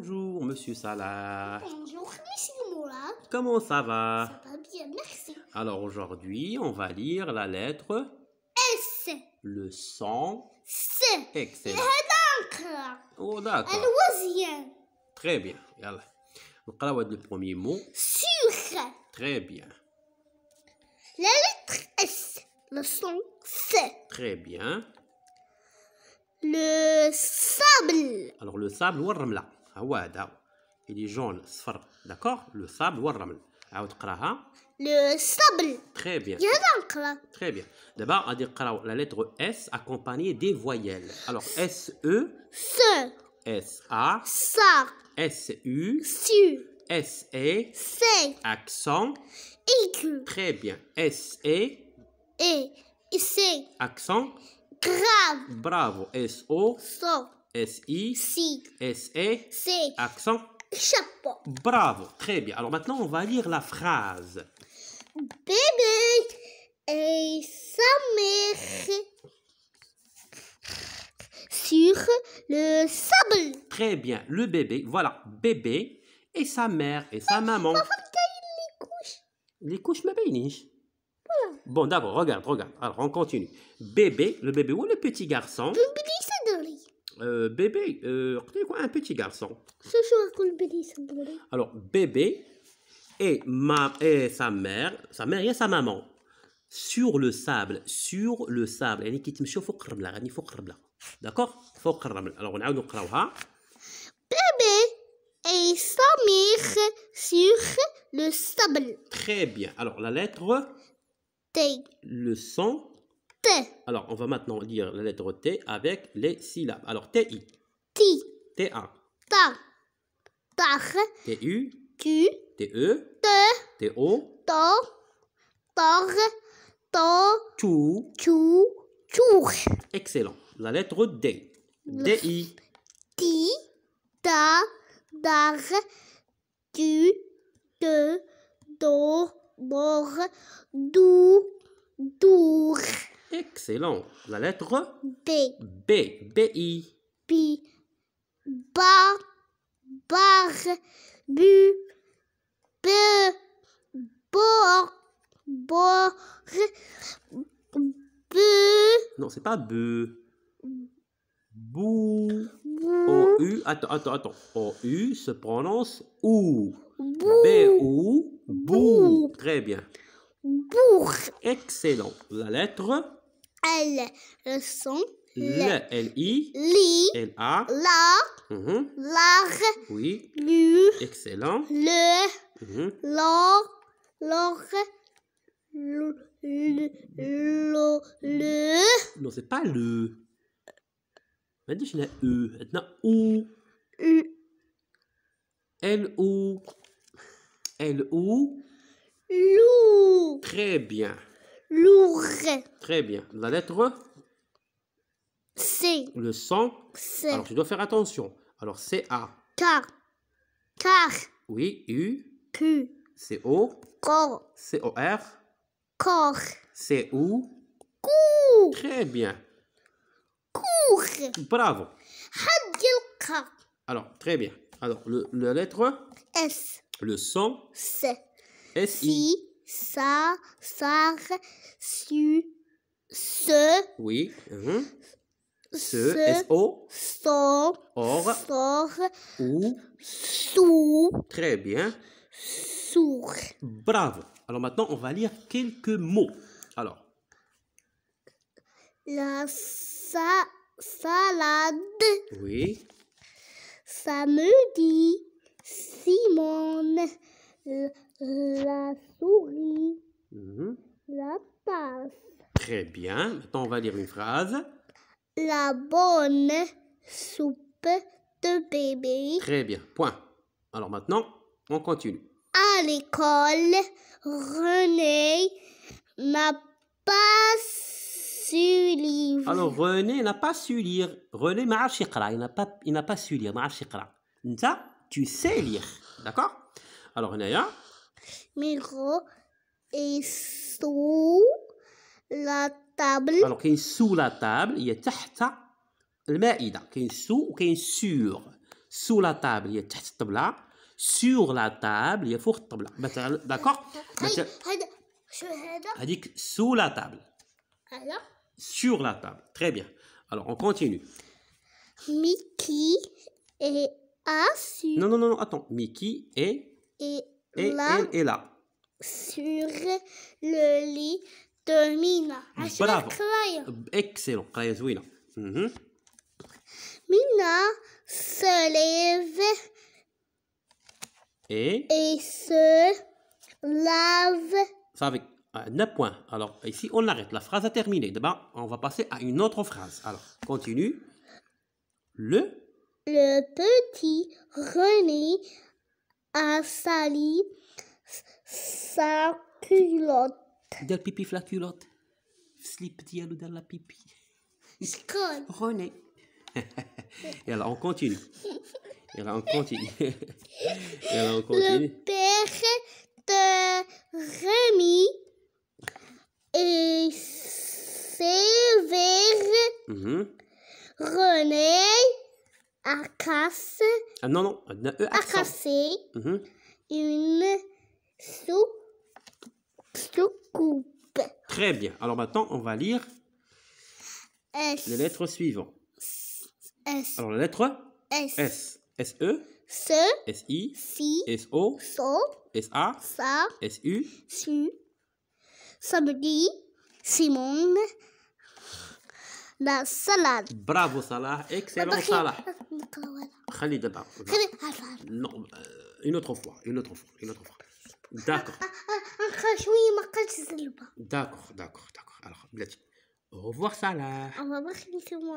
Bonjour, monsieur Salah. Bonjour, monsieur Mourad. Comment ça va Ça va bien, merci. Alors aujourd'hui, on va lire la lettre, S. le son. S. Excellent. اقرا Oh, d'accord. الوزن Très bien. يلا. نقراو هذا le premier mot. sur Très bien. la lettre S. Le son S. Très bien. Le sable. Alors le sable والرملة. ها هو هذا. il est jaune, D'accord Le sable ou le Le sable. Très bien. Très bien. D'abord, on va la lettre S accompagnée des voyelles. Alors, S-E-S-A-S-U-S-E-C. E. Accent. Aigu. Très bien. S, E. E. C. Accent. Grave. Bravo. S, O. So. S-I. Si. S-E. C. Accent. Chapeau. Bravo, très bien. Alors maintenant, on va lire la phrase. Bébé et sa mère sur le sable. Très bien, le bébé, voilà, bébé et sa mère et sa maman. les couches. Les couches me bénissent. Bon, d'abord, regarde, regarde. Alors, on continue. Bébé, le bébé, ou le petit garçon? Bébé euh, Bébé, euh, قلت لك un petit garçon. شو شو أقول البلي صدري Alors, bébé et, ma, et sa mère, sa mère et sa maman, sur le sable, sur le sable. يعني كيتمشوا فوق الرملة يعني فوق الرملة. داكور فوق الرمل. Alors, نعاود نقراوها. Bébé et sa mère sur le sable. Très bien. Alors, la lettre, T. le son. T. Alors, on va maintenant lire la lettre T avec les syllabes. Alors, T-I, T. T-A, Ta. Tar. T-U, Tu. T-E, Te. T-O, To. Tor. To. tout. Tu. Tour. Excellent. La lettre D. D-I, Ti, ta, dar, tu, te, do, dor, dou, dour, Excellent. La lettre B, B. B-I, pi, ba, bar, bu, be, bor, bor, be, Non, c'est pas B. Bou. O-U. Attends, attends, attends. O-U se prononce OU. bou, B-O. Bou. Bou. Très bien. bourg. Excellent. La lettre L, le son. L, L, I. Li. L, A. La. Mmh. L'ar. Oui. Lu. Excellent. Le. Mmh. L'or. L'or. Le. Le. Non, c'est pas le. Maintenant, il y a E. Maintenant, O. U. L, O. L, O. Loup. Très bien. Lourd. Très bien. La lettre C. Le son C. Alors tu dois faire attention. Alors C A. Car. Car. Oui. U. Q. C O. Cor. C O R. Cor. C U. Cour. Très bien. Cour. Bravo. Alors très bien. Alors le, la lettre S. Le son C. S I sa, sar, su, se, oui mhm. ce se, s o so, or? sor, ou? sous, très bien sourd. Bravo. Alors maintenant, on va lire quelques mots. Alors, La sa salade, oui, samedi, Simone, la souris. Mhm. La tasse. Très bien. Maintenant, on va lire une phrase. La bonne soupe de bébé. Très bien. Point. Alors maintenant, on continue. À l'école, René n'a pas su lire. Alors, René n'a pas su lire. René, il n'a pas, il n'a pas su lire. Ça, tu sais lire. D'accord? Alors, Naya, Miro est sous la table. alors كاين sous la table هي تحت المائدة كاين sous وكاين sur sous la table هي تحت الطبلة sur la table هي فوق الطبلة مثلا داكوغ هاي مثلا هذا شو هذا هذيك sous la table هذا sur la table très bien alors on continue Mickey est assis non non non non, attends Mickey est et et là, elle est là. Sur le lit de Mina. Ah, Bravo. Excellent. Mm -hmm. Mina se lève et, et se lave. Ça avec euh, 9 points. Alors ici, on arrête. La phrase est terminée. D'abord, on va passer à une autre phrase. Alors, continue. Le... Le petit René a sali sa culotte. Del pipif la culotte. Slip dialou dans la pipi. Scone. René. Et alors on continue. Et là on continue. Et là on continue. Le père de Rémi est sévère. Mm. René a cassé ah non non un e accent cassé Mhm. une soupe. soucoupe. très bien alors maintenant on va lire S. les lettres suivantes S. alors la lettre S. S S E Ce. S I Si. S O So. S A Ça. S U Su. Samedi. Simone La salade. bravo Salah excellent Salah نقرأ هذا. خلي دابا خلي هذا. non euh, une autre fois une autre fois une autre fois d'accord نقرأ شوية ما قلتش زلبة. d'accord d'accord d'accord alors بلاتي au revoir Salah أما باقي نسمو